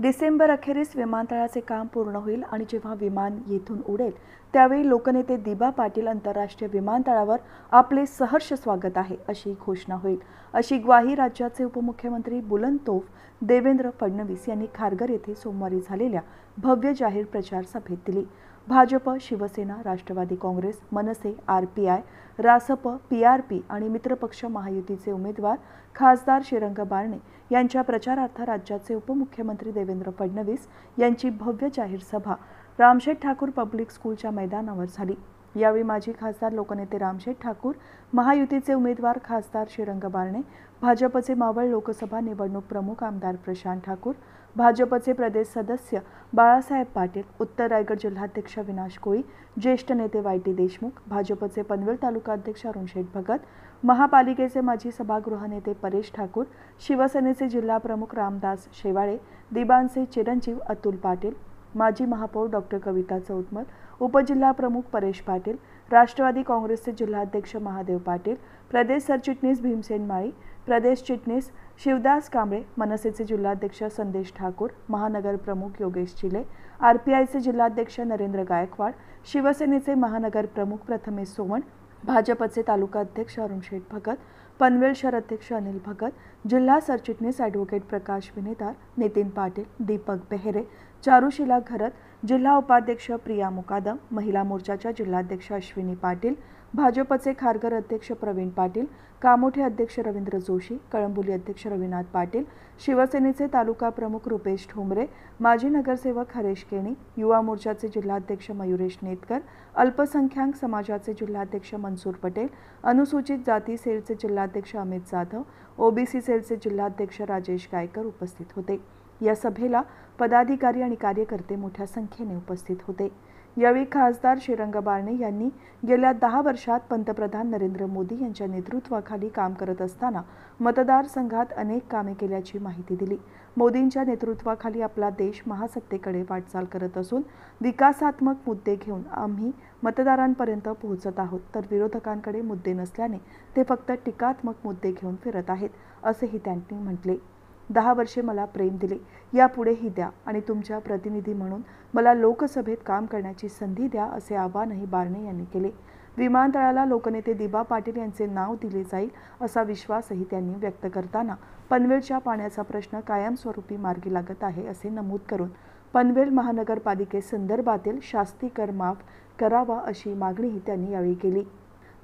डिसेंबर अखेरीस विमानतळाचे काम पूर्ण होईल आणि जेव्हा विमान येथून उडेल त्यावेळी लोकनेते दिबा पाटील आंतरराष्ट्रीय विमानतळावर आपले सहर्ष स्वागत आहे अशी घोषणा होईल. अशी ग्वाही राज्याचे उपमुख्यमंत्री बुलंद तोफ देवेंद्र फडणवीस यांनी खारघर येथे सोमवारी झालेल्या भव्य जाहीर प्रचार सभेत दिली. Bhajap Shivsena Rashtrawadi Congress Manase R P I Rasap P R P आणि मित्रपक्ष महायुतीचे उमेदवार खासदार श्रीरंग बारणे यांच्या प्रचारार्थ राज्याचे उपमुख्यमंत्री देवेंद्र फडणवीस यांची भव्य जाहीर सभा रामशेठ ठाकूर पब्लिक स्कूलच्या मैदानावर झाली. यावेळी माजी खासदार लोकनेते रामशेठ ठाकूर महायुतीचे उमेदवार खासदार श्रीरंग बारणे भाजपचे मावळ लोकसभा निवडणूक प्रमुख आमदार प्रशांत ठाकूर भाजपचे प्रदेश सदस्य बाळासाहेब पाटील उत्तर रायगड जिल्हाध्यक्ष विनाश कोळी ज्येष्ठ नेते वाय टी देशमुख भाजपचे पनवेल तालुका अध्यक्ष अरुण शेठ भगत महापालिकेचे माजी सभागृह नेते परेश ठाकूर शिवसेनेचे जिल्हा प्रमुख रामदास शेवाळे दिबांचे चिरंजीव अतुल पाटील माजी महापौर डॉक्टर कविता चौतमल उपजिल्हा प्रमुख परेश पाटील राष्ट्रवादी काँग्रेसचे जिल्हाध्यक्ष महादेव पाटील प्रदेश सरचिटणीस भीमसेन माळी प्रदेश चिटणीस शिवदास कांबळे मनसेचे जिल्हाध्यक्ष संदेश ठाकूर महानगर प्रमुख योगेश चिले आर पी आयचे जिल्हाध्यक्ष नरेंद्र गायकवाड शिवसेनेचे महानगर प्रमुख प्रथमेश सोमण भाजपचे तालुका अध्यक्ष अरुण शेठ भगत पनवेल शहर अध्यक्ष अनिल भगत जिल्हा सरचिटणीस ॲडव्होकेट प्रकाश विनेदार नितीन पाटील दीपक बेहरे चारुशिला घरत जिल्हा उपाध्यक्ष प्रिया मुकादम महिला मोर्चाच्या जिल्हाध्यक्ष अश्विनी पाटील भाजपचे खारघर अध्यक्ष प्रवीण पाटील कामोठे अध्यक्ष रवींद्र जोशी कळंबोली अध्यक्ष रविनाथ पाटील शिवसेनेचे तालुका प्रमुख रुपेश ठोंबरे माजी नगरसेवक हरेश केणी युवा मोर्चाचे जिल्हाध्यक्ष मयुरेश नेतकर अल्पसंख्याक समाजाचे जिल्हाध्यक्ष मनसूर पटेल अनुसूचित जाती सेलचे जिल्हाध्यक्ष अमित जाधव ओबीसी सेलचे जिल्हाध्यक्ष राजेश गायकर उपस्थित होते. या सभेला पदाधिकारी आणि कार्यकर्ते मोठ्या संख्येने उपस्थित होते. यावेळी खासदार श्रीरंग बारणे यांनी गेल्या दहा वर्षात पंतप्रधान नरेंद्र मोदी यांच्या नेतृत्वाखाली काम करत असताना मतदारसंघात अनेक कामे केल्याची माहिती दिली. मोदींच्या नेतृत्वाखाली आपला देश महासत्तेकडे वाटचाल करत असून विकासात्मक मुद्दे घेऊन आम्ही मतदारांपर्यंत पोहोचत आहोत तर विरोधकांकडे मुद्दे नसल्याने ते फक्त टीकात्मक मुद्दे घेऊन फिरत आहेत असेही त्यांनी म्हटले. दहा वर्षे मला प्रेम दिले. यापुढेही द्या आणि तुमच्या प्रतिनिधी म्हणून मला लोकसभेत काम करण्याची संधी द्या असे आवाहनही बारणे यांनी केले. विमानतळाला लोकनेते दिबा पाटील यांचे नाव दिले जाईल असा विश्वासही त्यांनी व्यक्त करताना पनवेलच्या पाण्याचा प्रश्न कायमस्वरूपी मार्गी लागत आहे असे नमूद करून पनवेल महानगरपालिकेसंदर्भातील शास्ती कर माफ करावा अशी मागणीही त्यांनी यावेळी केली.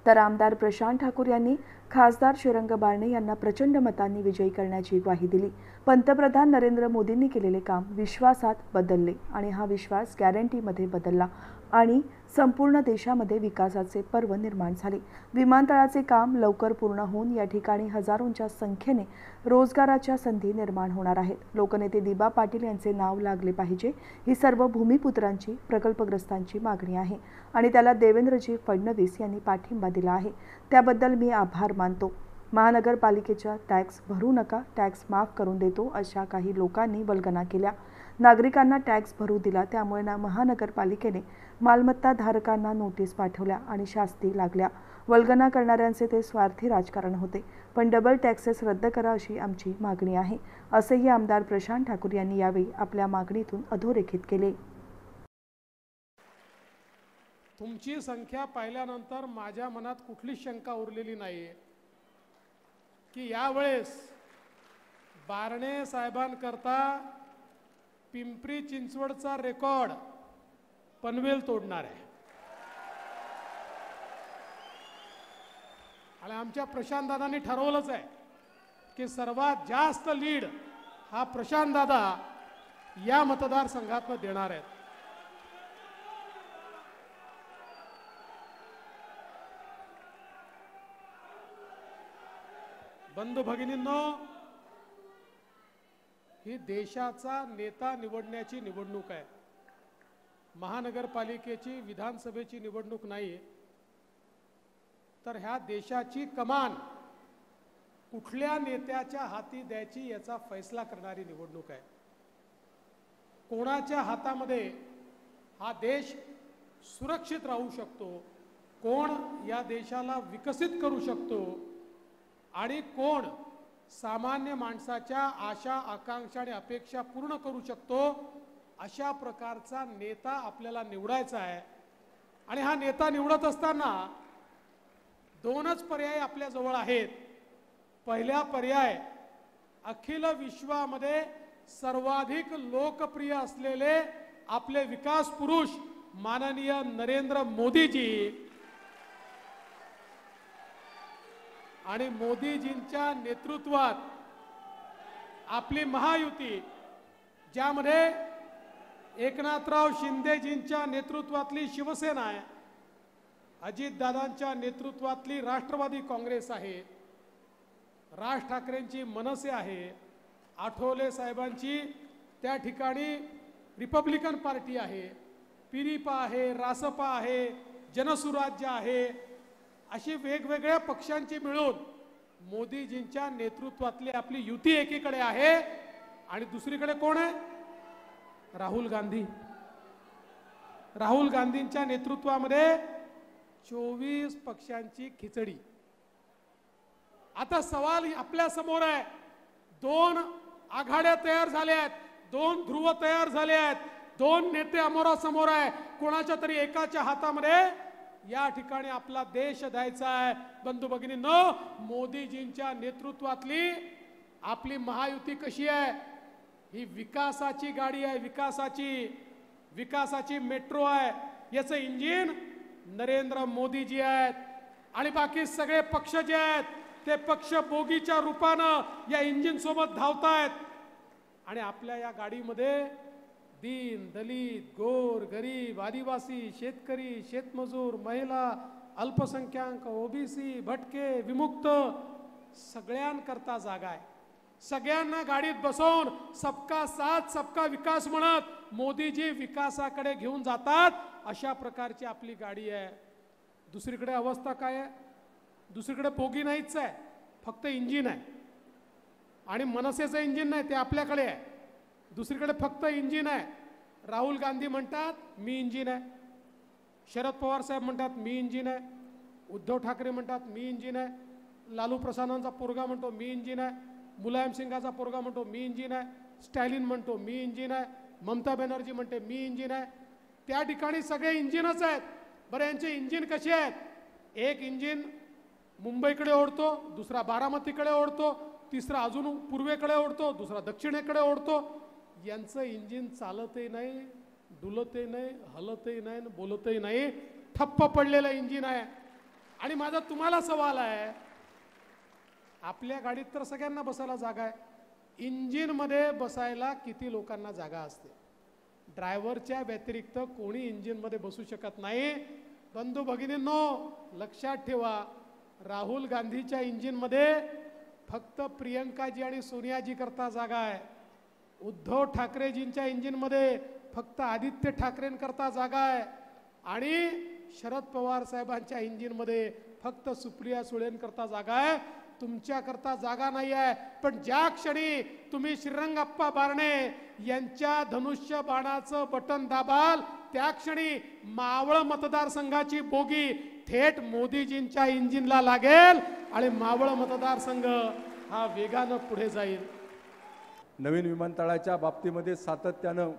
तर आमदार प्रशांत ठाकूर यांनी खासदार श्रीरंग बारणे यांना प्रचंड मतांनी विजयी करण्याची ग्वाही दिली. पंतप्रधान नरेंद्र मोदींनी केलेले काम विश्वासात बदलले आणि हा विश्वास गॅरंटीमध्ये बदलला. आणि संपूर्ण देशामध्ये विकासाचे पर्व निर्माण झाले. विमानतळाचे काम लवकर पूर्ण होऊन या ठिकाणी हजारोंच्या संख्येने रोजगाराच्या संधी निर्माण होणार आहेत. लोकनेते दिबा पाटील यांचे नाव लागले पाहिजे ही सर्व भूमिपुत्रांची प्रकल्पग्रस्तांची मागणी आहे आणि त्याला देवेंद्रजी फडणवीस यांनी पाठिंबा दिला आहे. त्याबद्दल मी आभार मानतो. महानगरपालिकेच्या टॅक्स भरू नका टॅक्स माफ करून देतो अशा काही लोकांनी वल्गना केल्या. नागरिकांना टॅक्स भरू दिला त्यामुळे ना महानगरपालिकेने मालमत्ता धारकांना नोटीस पाठवल्या आणि शास्ती लागल्या. वल्गना करणाऱ्यांचे ते स्वार्थी राजकारण होते. पण डबल टॅक्सेस रद्द करा अशी आमची मागणी आहे असेही आमदार प्रशांत ठाकूर यांनी यावेळी आपल्या मागणीतून अधोरेखित केले. तुमची संख्या पाहिल्यानंतर माझ्या मनात कुठलीच शंका उरलेली नाही की यावेळेस बारणे साहेबांकरता पिंपरी चिंचवडचा रेकॉर्ड पनवेल तोडणार आहे. आणि आमच्या प्रशांत दादांनी ठरवलंच आहे की सर्वात जास्त लीड हा प्रशांत दादा या मतदारसंघातनं देणार आहेत. बंधू भगिनींनो ही देशाचा नेता निवडण्याची निवडणूक आहे. महानगरपालिकेची विधानसभेची निवडणूक नाही तर ह्या देशाची कमान कुठल्या नेत्याच्या हाती द्यायची याचा फैसला करणारी निवडणूक आहे. कोणाच्या हातामध्ये हा देश सुरक्षित राहू शकतो कोण या देशाला विकसित करू शकतो आणि कोण सामान्य माणसाच्या आशा आकांक्षा आणि अपेक्षा पूर्ण करू शकतो अशा प्रकारचा नेता आपल्याला निवडायचा आहे. आणि हा नेता निवडत असताना दोनच पर्याय आपल्याजवळ आहेत. पहिला पर्याय अखिल विश्वामध्ये सर्वाधिक लोकप्रिय असलेले आपले विकास पुरुष माननीय नरेंद्र मोदीजी. आणि मोदीजींच्या नेतृत्वात आपली महायुती ज्यामध्ये एकनाथराव शिंदेजींच्या नेतृत्वातली शिवसेना आहे. अजितदादांच्या नेतृत्वातली राष्ट्रवादी काँग्रेस आहे. राज ठाकरेंची मनसे आहे. आठवले साहेबांची त्या ठिकाणी रिपब्लिकन पार्टी आहे. पिरिपा आहे रासपा आहे जनसुराज्य आहे. अशी वेगवेगळ्या पक्षांची मिळून मोदीजींच्या नेतृत्वातली आपली युती एकीकडे आहे आणि दुसरीकडे कोण आहे? राहुल गांधी. राहुल गांधींच्या नेतृत्वामध्ये चोवीस पक्षांची खिचडी. आता सवाल आपल्यासमोर आहे. दोन आघाड्या तयार झाल्या आहेत. दोन ध्रुव तयार झाले आहेत. दोन नेते अमोरासमोर आहे. कोणाच्या तरी एकाच्या हातामध्ये या ठिकाणी आपला देश द्यायचा आहे. बंधू भगिनी न मोदीजींच्या नेतृत्वातली आपली महायुती कशी आहे? ही विकासाची गाडी आहे विकासाची विकासाची मेट्रो आहे. याचं इंजिन नरेंद्र मोदीजी आहेत. आणि बाकी सगळे पक्ष जे आहेत ते पक्ष बोगीच्या रूपानं या इंजिन सोबत धावतायत. आणि आपल्या या गाडीमध्ये दीन दलित गोर गरीब आदिवासी शेतकरी शेतमजूर महिला अल्पसंख्याक ओबीसी भटके विमुक्त सगळ्यांकरता जागा आहे. सगळ्यांना गाडीत बसवून सबका साथ सबका विकास म्हणत मोदीजी विकासाकडे घेऊन जातात. अशा प्रकारची आपली गाडी आहे. दुसरीकडे अवस्था काय आहे? दुसरीकडे बोगी नाहीच आहे. फक्त इंजिन आहे. आणि मनसेचं इंजिन नाही ते आपल्याकडे आहे. दुसरीकडे फक्त इंजिन आहे. राहुल गांधी म्हणतात मी इंजिन आहे. शरद पवार साहेब म्हणतात मी इंजिन आहे. उद्धव ठाकरे म्हणतात मी इंजिन आहे. लालू प्रसादांचा पोरगा म्हणतो मी इंजिन आहे. मुलायम सिंगाचा पोरगा म्हणतो मी इंजिन आहे. स्टॅलिन म्हणतो मी इंजिन आहे. ममता बॅनर्जी म्हणते मी इंजिन आहे. त्या ठिकाणी सगळे इंजिनच आहेत. बरं यांचे इंजिन कसे आहेत? एक इंजिन मुंबईकडे ओढतो दुसरा बारामतीकडे ओढतो तिसरा अजून पूर्वेकडे ओढतो दुसरा दक्षिणेकडे ओढतो. यांचं इंजिन चालतही नाही डुलतही नाही हलतही नाही बोलतही नाही. ठप्प पडलेलं इंजिन आहे. आणि माझा तुम्हाला सवाल आहे आपल्या गाडीत तर सगळ्यांना बसायला जागा आहे. इंजिनमध्ये बसायला किती लोकांना जागा असते? ड्रायव्हरच्या व्यतिरिक्त कोणी इंजिनमध्ये बसू शकत नाही? बंधू भगिनींनो लक्षात ठेवा राहुल गांधीच्या इंजिनमध्ये फक्त प्रियंकाजी आणि सोनियाजी करता जागा आहे. उद्धव ठाकरेजींच्या इंजिनमध्ये फक्त आदित्य ठाकरेंकरता जागा आहे. आणि शरद पवार साहेबांच्या इंजिनमध्ये फक्त सुप्रिया सुळेंकरता जागा आहे. तुमच्याकरता जागा नाही आहे पण ज्या क्षणी तुम्ही श्रीरंगप्पा बारणे यांच्या धनुष्य बाणाचं बटन दाबाल त्या क्षणी मावळ मतदारसंघाची बोगी थेट मोदीजींच्या इंजिनला लागेल आणि मावळ मतदारसंघ हा वेगानं पुढे जाईल. नवीन विमानतळाच्या बाबतीमध्ये सातत्यानं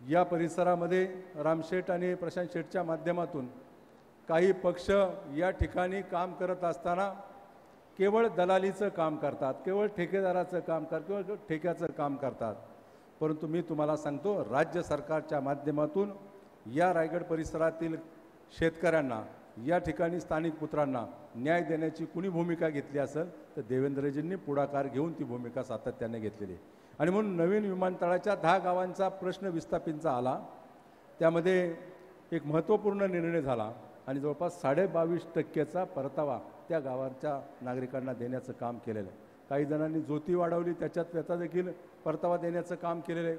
या परिसरामध्ये रामशेठ आणि प्रशांत शेठच्या माध्यमातून काही पक्ष या ठिकाणी काम करत असताना केवळ दलालीचं काम करतात केवळ ठेकेदाराचं काम कर केवळ ठेक्याचं काम करतात. परंतु मी तुम्हाला सांगतो राज्य सरकारच्या माध्यमातून या रायगड परिसरातील शेतकऱ्यांना या ठिकाणी स्थानिक पुत्रांना न्याय देण्याची कुणी भूमिका घेतली असेल तर देवेंद्रजींनी पुढाकार घेऊन ती भूमिका सातत्याने घेतलेली आणि म्हणून नवीन विमानतळाच्या दहा गावांचा प्रश्न विस्थापितचा आला त्यामध्ये एक महत्त्वपूर्ण निर्णय झाला आणि जवळपास साडेबावीस टक्केचा टक्क्याचा परतावा त्या गावाच्या नागरिकांना देण्याचं काम केलेलं आहे. काही जणांनी ज्योती वाढवली त्याच्यात त्याचा देखील परतावा देण्याचं काम केलेलं आहे.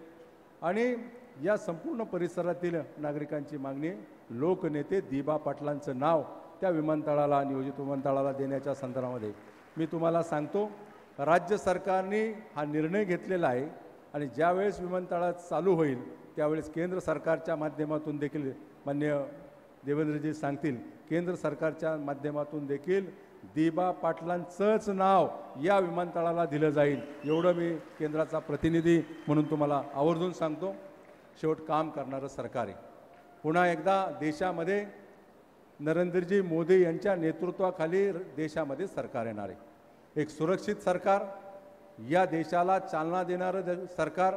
आणि या संपूर्ण परिसरातील नागरिकांची मागणी लोकनेते दिबा पाटलांचं नाव त्या विमानतळाला नियोजित विमानतळाला देण्याच्या संदर्भामध्ये. मी तुम्हाला सांगतो राज्य सरकारने हा निर्णय घेतलेला आहे आणि ज्यावेळेस विमानतळात चालू होईल त्यावेळेस केंद्र सरकारच्या माध्यमातून देखील मान्य देवेंद्रजी सांगतील केंद्र सरकारच्या माध्यमातून देखील दिबा पाटलांचंच नाव या विमानतळाला दिलं जाईल. एवढं मी केंद्राचा प्रतिनिधी म्हणून तुम्हाला आवर्जून सांगतो. शेवट काम करणारं सरकार आहे. पुन्हा एकदा देशामध्ये नरेंद्रजी मोदी यांच्या नेतृत्वाखाली र- देशामध्ये सरकार येणार आहे. एक सुरक्षित सरकार या देशाला चालना देणारं सरकार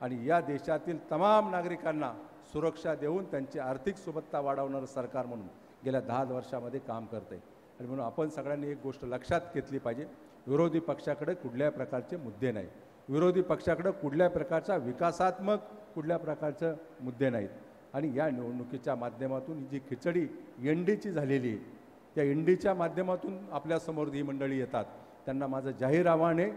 आणि या देशातील तमाम नागरिकांना सुरक्षा देऊन त्यांची आर्थिक सुबत्ता वाढवणारं सरकार म्हणून गेल्या दहा वर्षामध्ये काम करते आणि म्हणून आपण सगळ्यांनी एक गोष्ट लक्षात घेतली पाहिजे. विरोधी पक्षाकडे कुठल्याही प्रकारचे मुद्दे नाही विरोधी पक्षाकडे कुठल्या प्रकारचा विकासात्मक कुठल्या प्रकारचं मुद्दे नाहीत. आणि या निवडणुकीच्या माध्यमातून जी खिचडी एनडीची झालेली आहे त्या एनडीच्या माध्यमातून आपल्यासमोर ही मंडळी येतात त्यांना माझं जाहीर आव्हान आहे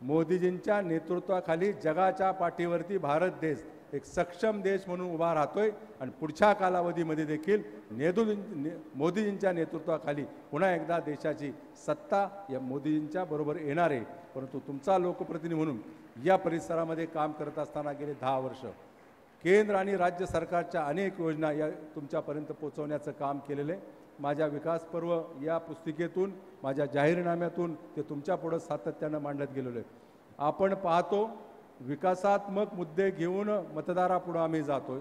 मोदीजींच्या नेतृत्वाखाली जगाच्या पाठीवरती भारत देश एक सक्षम देश म्हणून उभा राहतोय आणि पुढच्या कालावधीमध्ये देखील नेदू ने मोदीजींच्या नेतृत्वाखाली पुन्हा एकदा देशाची सत्ता या मोदीजींच्या बरोबर येणार आहे. परंतु तुमचा लोकप्रतिनिधी म्हणून या परिसरामध्ये काम करत असताना गेले दहा वर्ष केंद्र आणि राज्य सरकारच्या अनेक योजना या तुमच्यापर्यंत पोचवण्याचं काम केलेलं आहे. माझ्या विकास पर्व या पुस्तिकेतून माझ्या जाहीरनाम्यातून ते तुमच्यापुढं सातत्यानं मांडत गेलेलं आहे. आपण पाहतो विकासात्मक मुद्दे घेऊन मतदारापुढं आम्ही जातोय.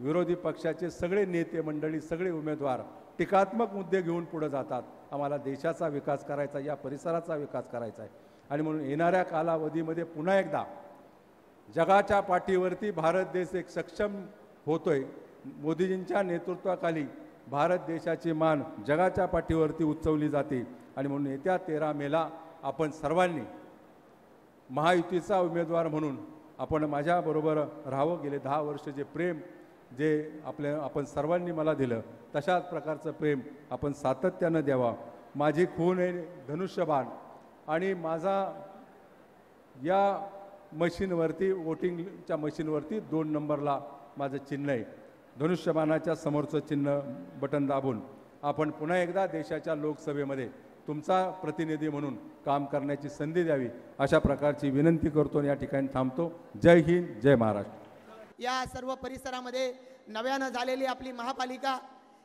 विरोधी पक्षाचे सगळे नेते मंडळी सगळे उमेदवार टीकात्मक मुद्दे घेऊन पुढं जातात. आम्हाला देशाचा विकास करायचा या परिसराचा विकास करायचा आहे. आणि म्हणून येणाऱ्या कालावधीमध्ये पुन्हा एकदा जगाच्या पाठीवरती भारत देश एक सक्षम होतोय. मोदीजींच्या नेतृत्वाखाली भारत देशाची मान जगाच्या पाठीवरती उचवली जाते. आणि म्हणून येत्या तेरा मेला आपण सर्वांनी महायुतीचा उमेदवार म्हणून आपण माझ्याबरोबर राहावं गेले दहा वर्ष जे प्रेम जे आपल्या आपण सर्वांनी मला दिलं तशाच प्रकारचं प्रेम आपण सातत्यानं द्यावा. माझी खून आहे धनुष्यबाण आणि माझा या मशीनवरती वोटिंगच्या मशीनवरती दोन नंबरला माझं चिन्ह आहे. धनुष्यबाणाच्या समोरचं चिन्ह बटन दाबून आपण पुन्हा एकदा देशाच्या लोकसभेमध्ये तुमचा प्रतिनिधी म्हणून काम करण्याची संधी द्यावी अशा प्रकारची विनंती करतो आणि या ठिकाणी थांबतो. जय हिंद जय महाराष्ट्र. या सर्व परिसरामध्ये नव्यानं झालेली आपली महापालिका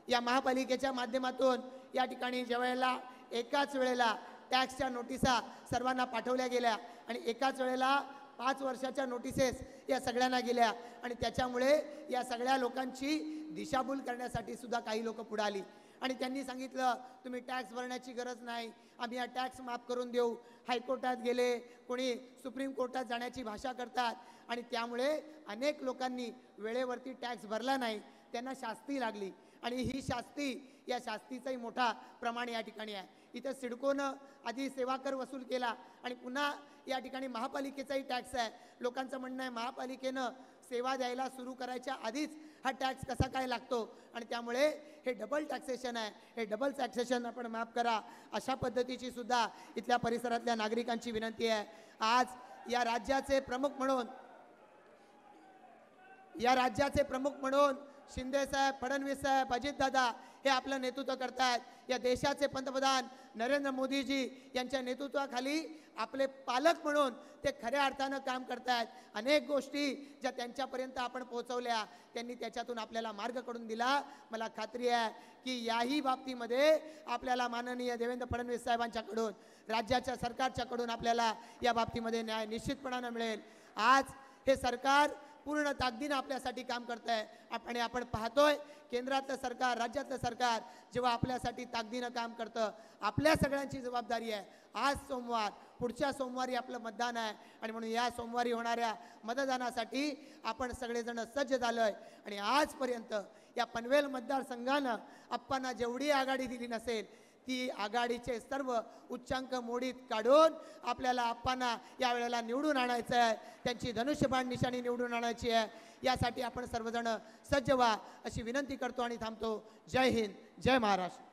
या महापालिकेच्या माध्यमातून या ठिकाणी ज्यावेळेला एकाच वेळेला टॅक्सच्या नोटिसा सर्वांना पाठवल्या गेल्या आणि एकाच वेळेला पाच वर्षाच्या नोटिसेस या सगळ्यांना गेल्या आणि त्याच्यामुळे या सगळ्या लोकांची दिशाभूल करण्यासाठी सुद्धा काही लोक पुढे आली. आणि त्यांनी सांगितलं तुम्ही टॅक्स भरण्याची गरज नाही. आम्ही हा टॅक्स माफ करून देऊ. हायकोर्टात गेले. कोणी सुप्रीम कोर्टात जाण्याची भाषा करतात. आणि त्यामुळे अनेक लोकांनी वेळेवरती टॅक्स भरला नाही. त्यांना शास्ती लागली. आणि ही शास्ती या शास्तीचाही मोठा प्रमाण या ठिकाणी आहे. इथं सिडकोनं आधी सेवा कर वसूल केला आणि पुन्हा या ठिकाणी महापालिकेचाही टॅक्स आहे. लोकांचं म्हणणं आहे महापालिकेनं सेवा द्यायला सुरू करायच्या आधीच हा टॅक्स कसा काय लागतो? आणि त्यामुळे हे डबल टॅक्सेशन आहे. हे डबल टॅक्सेशन आपण माफ करा. अशा पद्धतीची सुद्धा इथल्या परिसरातल्या नागरिकांची विनंती आहे. आज या राज्याचे प्रमुख म्हणून या राज्याचे प्रमुख म्हणून शिंदे साहेब फडणवीस साहेब अजितदादा हे आपलं नेतृत्व करतायत. या देशाचे पंतप्रधान नरेंद्र मोदीजी यांच्या नेतृत्वाखाली आपले पालक म्हणून ते खऱ्या अर्थानं काम करतायत. अनेक गोष्टी ज्या त्यांच्यापर्यंत आपण पोहोचवल्या त्यांनी त्याच्यातून आपल्याला मार्ग करून दिला. मला खात्री आहे की याही बाबतीमध्ये आपल्याला माननीय देवेंद्र फडणवीस साहेबांच्याकडून राज्याच्या सरकारच्याकडून आपल्याला या बाबतीमध्ये न्याय निश्चितपणानं मिळेल. आज हे सरकार पूर्ण ताकदीनं आपल्यासाठी काम करत आहे आपण आपण पाहतोय केंद्रातलं सरकार राज्यातलं सरकार जेव्हा आपल्यासाठी ताकदीनं काम करतं आपल्या सगळ्यांची जबाबदारी आहे. आज सोमवार पुढच्या सोमवारी आपलं मतदान आहे आणि म्हणून या सोमवारी होणाऱ्या मतदानासाठी आपण सगळेजण सज्ज झालोय. आणि आजपर्यंत या पनवेल मतदारसंघानं आप्पांना जेवढी आघाडी दिली नसेल ती आघाडीचे सर्व उच्चांक मोडीत काढून आपल्याला आप्पांना या वेळेला निवडून आणायचं आहे. त्यांची धनुष्यबाण निशाणी निवडून आणायची आहे. यासाठी आपण सर्वजण सज्ज व्हा अशी विनंती करतो आणि थांबतो. जय हिंद जय महाराष्ट्र.